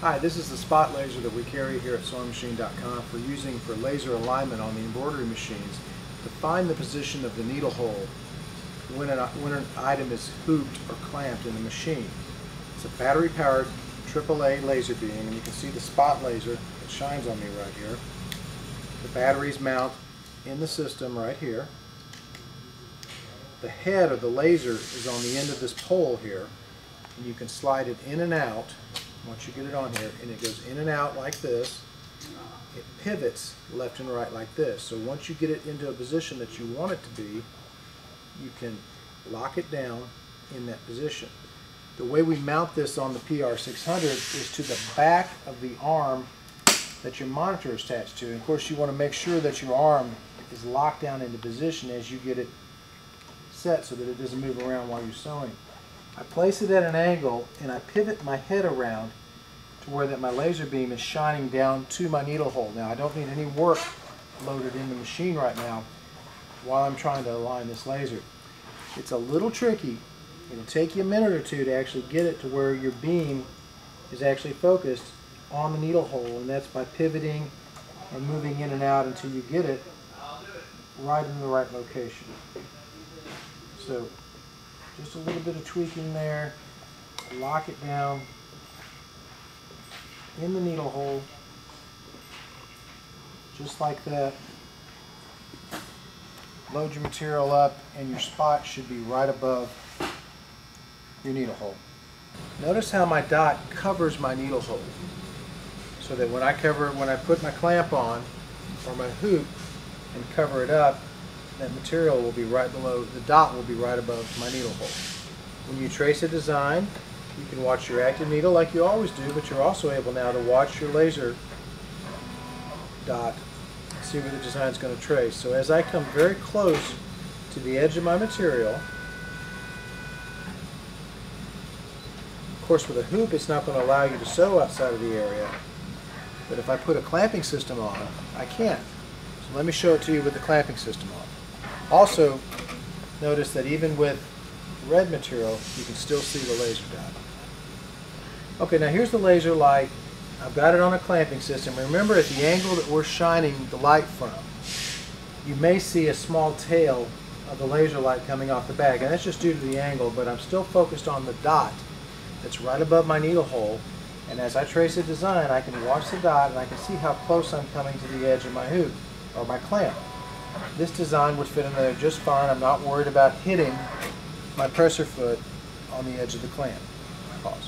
Hi, this is the spot laser that we carry here at sewingmachine.com for using for laser alignment on the embroidery machines to find the position of the needle hole when an, when an item is hooped or clamped in the machine. It's a battery powered AAA laser beam and you can see the spot laser that shines on me right here. The batteries mount in the system right here. The head of the laser is on the end of this pole here and you can slide it in and out once you get it on here and it goes in and out like this it pivots left and right like this. So once you get it into a position that you want it to be you can lock it down in that position. The way we mount this on the PR600 is to the back of the arm that your monitor is attached to. And of course you want to make sure that your arm is locked down into position as you get it set so that it doesn't move around while you're sewing I place it at an angle and I pivot my head around to where that my laser beam is shining down to my needle hole. Now I don't need any work loaded in the machine right now while I'm trying to align this laser. It's a little tricky. It'll take you a minute or two to actually get it to where your beam is actually focused on the needle hole and that's by pivoting and moving in and out until you get it right in the right location. So just a little bit of tweaking there. Lock it down in the needle hole. Just like that. Load your material up and your spot should be right above your needle hole. Notice how my dot covers my needle hole. So that when I cover, when I put my clamp on or my hoop and cover it up, that material will be right below, the dot will be right above my needle hole. When you trace a design, you can watch your active needle like you always do, but you're also able now to watch your laser dot see where the design is going to trace. So as I come very close to the edge of my material, of course with a hoop it's not going to allow you to sew outside of the area, but if I put a clamping system on, I can. So let me show it to you with the clamping system on. Also, notice that even with red material, you can still see the laser dot. Okay, now here's the laser light. I've got it on a clamping system. Remember at the angle that we're shining the light from, you may see a small tail of the laser light coming off the bag, and that's just due to the angle, but I'm still focused on the dot that's right above my needle hole, and as I trace a design, I can watch the dot and I can see how close I'm coming to the edge of my hoop, or my clamp. This design would fit in there just fine. I'm not worried about hitting my presser foot on the edge of the clamp. Pause.